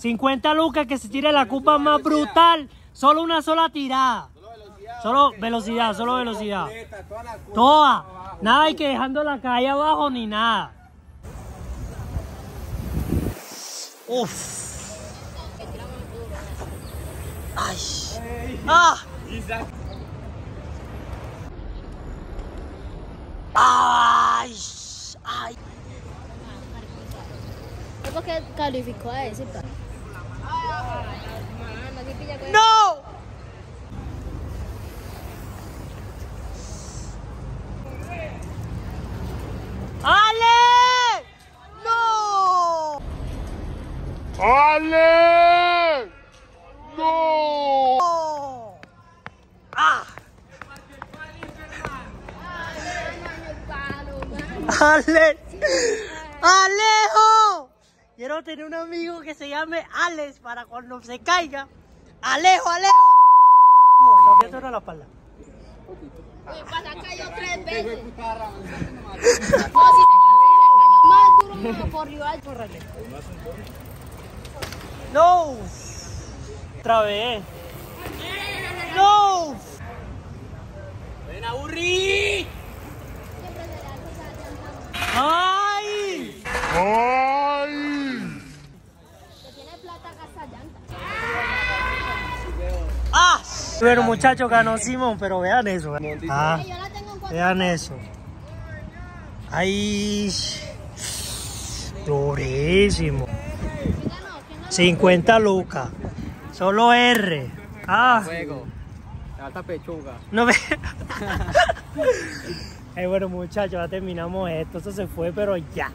50 lucas que se tire la culpa más brutal. Solo una sola tirada. Solo velocidad, solo velocidad. Toda. Nada hay que dejando la calle abajo ni nada. Uf. Ay. Ah. Ay. Ay. Es porque calificó a ese. Pa. No. Ale. No. ¡Ale! ¡No! No. Ah. Ale. Quiero tener un amigo que se llame Alex para cuando se caiga. Alejo, Alejo. No, que no la espalda. Pasa cayó tres veces. No, si se, cayó más duro, me por rival. No. Otra vez. No. Ven a aburrir. ¡Ay! ¡Ay! ¡Ah! Bueno, muchachos, ganó Simón, pero vean eso. Ah, vean eso. ¡Ay! Durísimo. ¿Quién ganó? ¿Quién ganó? 50 lucas. Solo R. Ah, Juego. Alta pechuga. no ve. Eh, bueno, muchachos, ya terminamos esto. Esto se fue, pero ya.